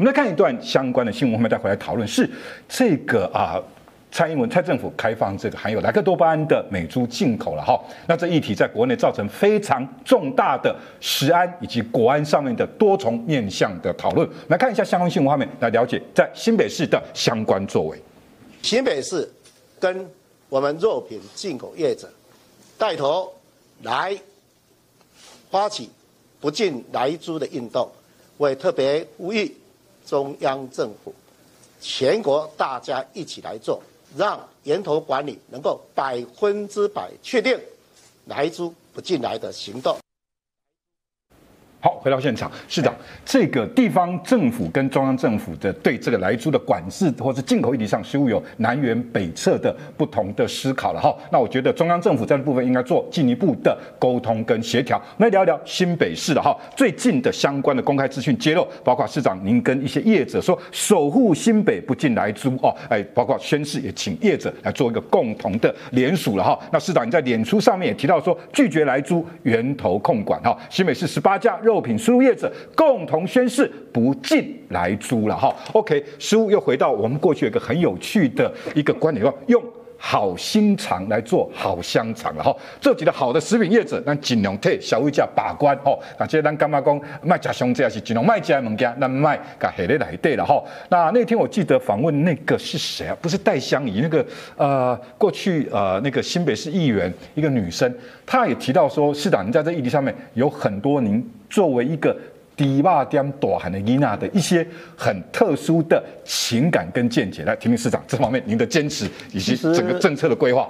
我们来看一段相关的新闻，我们再回来讨论。是这个啊。蔡英文、蔡政府开放这个含有莱克多巴胺的美猪进口了哈，那这议题在国内造成非常重大的食安以及国安上面的多重面向的讨论。来看一下相关新闻画面，来了解在新北市的相关作为。新北市跟我们肉品进口业者带头来发起不进来猪的运动，我也特别呼吁中央政府、全国大家一起来做。让源头管理能够百分之百确定来猪不进来的行动。好，回到现场，市长，这个地方政府跟中央政府的对这个来租的管制或是进口议题上，似乎有南辕北辙的不同的思考了哈。那我觉得中央政府在这部分应该做进一步的沟通跟协调。来聊一聊新北市的哈，最近的相关的公开资讯揭露，包括市长您跟一些业者说守护新北不进来租哦，哎，包括宣誓也请业者来做一个共同的联署了哈。那市长你在脸书上面也提到说拒绝来租源头控管哈，新北市十八家。肉品输入业者共同宣誓不进来租了。哈，OK，书又回到我们过去有一个很有趣的一个观点，用好心肠来做好香肠了哈。做几个好的食品业者，那尽量替消费者把关哦。那这咱干嘛讲卖假香这是尽量卖家物件，那卖甲下咧来对了哈。那那天我记得访问那个是谁啊？不是戴香怡，那个呃，过去呃那个新北市议员一个女生，她也提到说，市长您在这议题上面有很多您。作为一个低洼点大汉的伊娜的一些很特殊的情感跟见解，来听听市长这方面您的坚持以及整个政策的规划。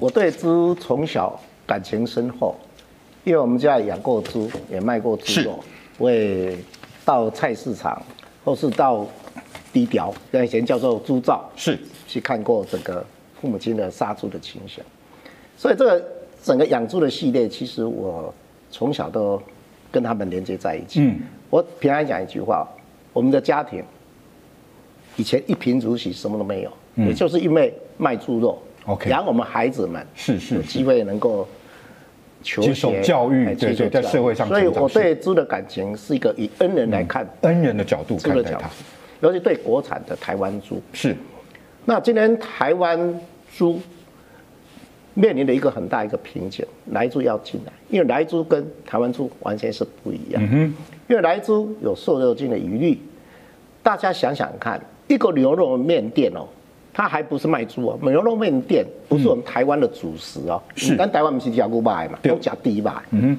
我对猪从小感情深厚，因为我们家养过猪，也卖过猪肉，我也到菜市场或是到低调，以前叫做猪灶，是去看过整个父母亲的杀猪的情形，所以这个整个养猪的系列，其实我从小都。跟他们连接在一起。嗯，我平常讲一句话，我们的家庭以前一贫如洗，什么都没有，也就是因为卖猪肉，OK，养我们孩子们是是有机会能够求学教育，对对，在社会上，所以我对猪的感情是一个以恩人来看，恩人的角度看待它，尤其对国产的台湾猪。是。那今天台湾猪。面临的一个很大一个瓶颈，来猪要进来，因为来猪跟台湾猪完全是不一样。因为来猪有瘦肉精的疑虑，大家想想看，一个牛肉面店哦，它还不是卖猪哦，牛肉面店不是我们台湾的主食哦，是，但台湾不是加古巴嘛，都吃低吧。嗯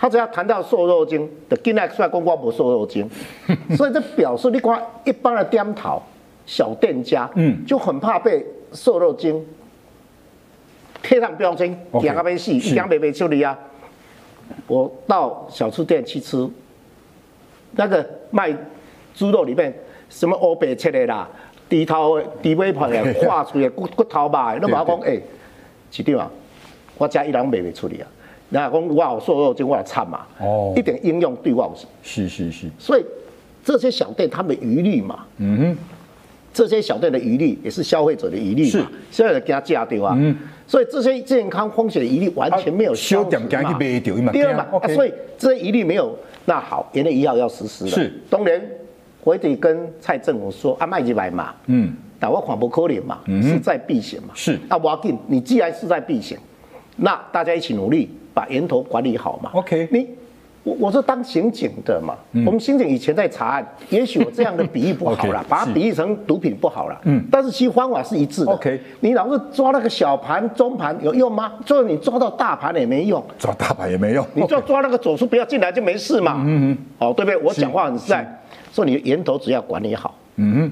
他只要谈到瘦肉精的进来出来公关不瘦肉精，所以这表示你看一般的店头小店家，嗯，就很怕被瘦肉精。贴上标签，讲个没戏，一点没没处理啊！我到小吃店去吃，那个卖猪肉里面什么欧白切的啦，猪头猪尾盘的，画出的骨骨头吧，那我讲哎，市长啊，我家一人未未处理啊，那讲哇瘦肉精我惨嘛，哦，一点应用对我是是是，所以这些小店他们疑虑嘛，嗯哼，这些小店的余虑也是消费者的余虑嘛，消费者给他价对吧？嗯。所以这些健康风险的疑虑完全没有消除嘛？第二嘛，所以这些疑虑没有，那好，原来医药要实施了。是，当然我得跟蔡政府说，啊，卖几百嘛，嗯，但我款不可怜嘛，是在避险嘛。是，那我紧，你既然是在避险，那大家一起努力把源头管理好嘛。OK，你。我我是当刑警的嘛，我们刑警以前在查案，也许我这样的比喻不好了，把它比喻成毒品不好了。嗯，但是其实方法是一致的。OK，你老是抓那个小盘、中盘有用吗？就是你抓到大盘也没用，抓大盘也没用。你就抓那个走出不要进来就没事嘛。嗯嗯，哦，对不对？我讲话很实在，说你源头只要管理好，嗯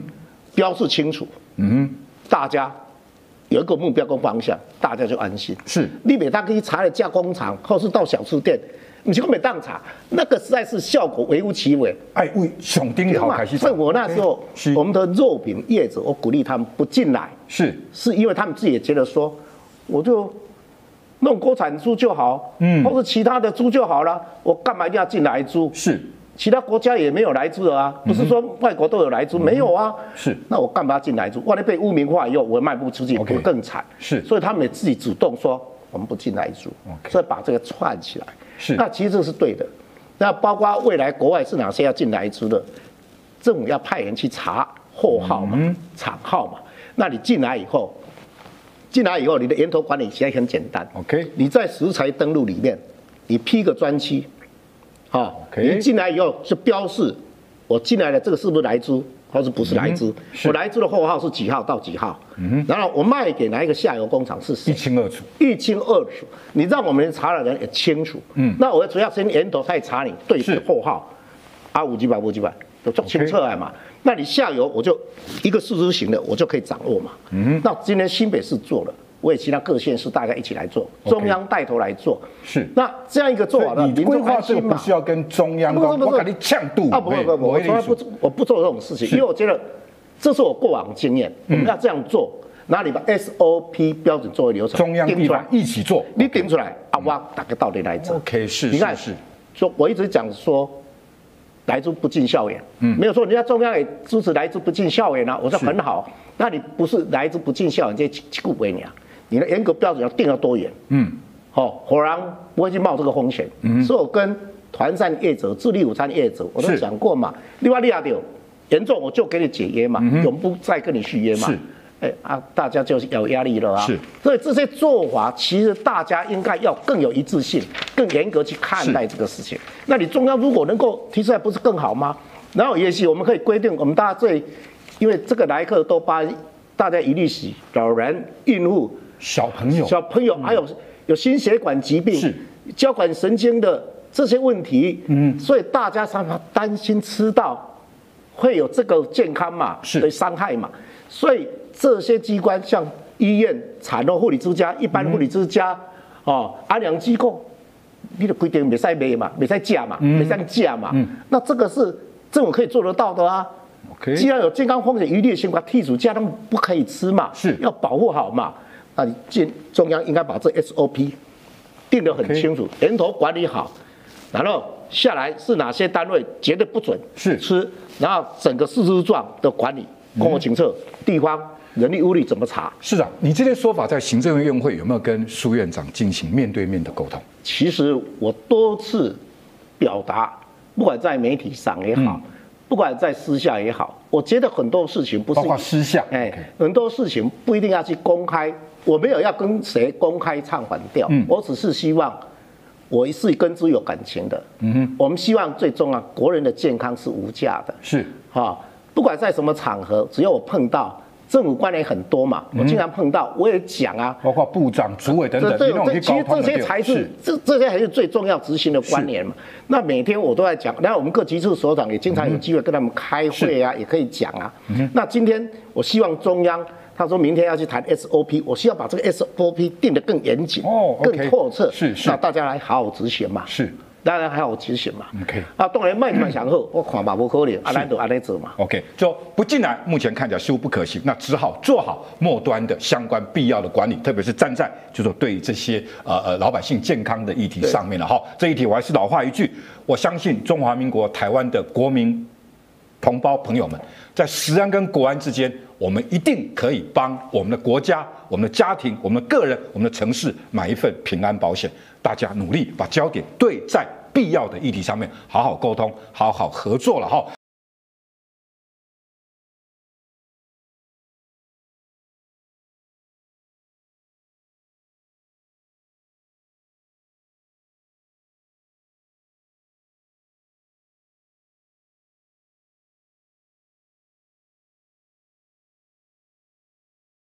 标示清楚，嗯大家有一个目标跟方向，大家就安心。是，你每当可以查了加工厂，或是到小吃店。你去没当查，那个实在是效果微乎其微。哎，为上丁好开始。所以我那时候，我们的肉品业者，我鼓励他们不进来。是，是因为他们自己也觉得说，我就弄国产猪就好，嗯，或者其他的猪就好了，我干嘛一定要进来猪？是，其他国家也没有来猪啊，不是说外国都有来猪，没有啊。是，那我干嘛要进来猪？万一被污名化以后，我卖不出去，会更惨。是，所以他们也自己主动说，我们不进来猪，所以把这个串起来。是，那其实这是对的。那包括未来国外是哪些要进来租的，政府要派人去查货号嘛、厂号嘛。那你进来以后，进来以后，你的源头管理其实很简单。OK，你在食材登录里面，你批个专区，好，你进来以后是标示我进来了这个是不是来猪，或是不是来猪？我来资的货号是几号到几号？嗯然后我卖给哪一个下游工厂是谁？一清二楚，一清二楚。你让我们查的人也清楚。嗯，那我主要先源头再查你对是货号，啊五几百五几百就做清澈来嘛。那你下游我就一个数字型的，我就可以掌握嘛。嗯，那今天新北市做了。为其他各县市大家一起来做，中央带头来做。是，那这样一个做法呢？你规划这个不需要跟中央，不不不，我你呛度啊！不不不，我从来不我不做这种事情，因为我觉得这是我过往经验，我们要这样做。哪里把 SOP 标准作为流程，中央地方一起做，你顶出来啊？我打个道理来做。OK，是，你看是，说我一直讲说。来之不进校园，嗯，没有错，人家中央也支持来之不进校园啊，我说很好。那你不是来之不进校园这些顾为你啊？你的严格标准要定到多远？嗯，好，果然不会去冒这个风险。嗯，所以我跟团膳业者、智力午餐业者，我都讲过嘛。另外，利亚有严重，我就给你解约嘛，永不再跟你续约嘛。是。哎啊，大家就是有压力了啊。是。所以这些做法，其实大家应该要更有一致性，更严格去看待这个事情。那你中央如果能够提出来，不是更好吗？然后也许我们可以规定，我们大家最，因为这个来客都把大家一律洗，老人、孕妇、小朋友、小朋友，还有有心血管疾病、是。交感神经的这些问题，嗯，所以大家常常担心吃到会有这个健康嘛，是。对伤害嘛，所以。这些机关像医院、产后护理之家、一般护理之家、哦，安养机构，你的规定没使卖嘛，没在价嘛，没使价嘛。那这个是政府可以做得到的啊。既然有健康风险，一律先把剔除，家他们不可以吃嘛，是。要保护好嘛。那你建中央应该把这 SOP 定得很清楚，源头管理好，然后下来是哪些单位绝对不准是吃，然后整个事实状的管理，公共情策地方。人力物力怎么查？市长，你这些说法在行政院院会有没有跟苏院长进行面对面的沟通？其实我多次表达，不管在媒体上也好，不管在私下也好，我觉得很多事情不是包括私下，哎，很多事情不一定要去公开。我没有要跟谁公开唱反调，我只是希望我是跟之有感情的。嗯哼，我们希望最重要，国人的健康是无价的。是哈，不管在什么场合，只要我碰到。政府官员很多嘛，我经常碰到，我也讲啊，包括部长、主委等等，这这其实这些才是这这些才是最重要执行的官员嘛。那每天我都在讲，然后我们各级处所长也经常有机会跟他们开会啊，也可以讲啊。那今天我希望中央他说明天要去谈 SOP，我需要把这个 SOP 定得更严谨、哦更透彻，是是，那大家来好好执行嘛。是。当然还好执行嘛，OK，啊，当然卖蛮强后，我看嘛不可能，阿兰都阿兰走嘛，OK，就不进来，目前看起来似乎不可行，那只好做好末端的相关必要的管理，特别是站在就说对这些呃呃老百姓健康的议题上面了哈。这一题我还是老话一句，我相信中华民国台湾的国民同胞朋友们，在食安跟国安之间，我们一定可以帮我们的国家、我们的家庭、我们的个人、我们的城市买一份平安保险。大家努力把焦点对在必要的议题上面，好好沟通，好好合作了哈。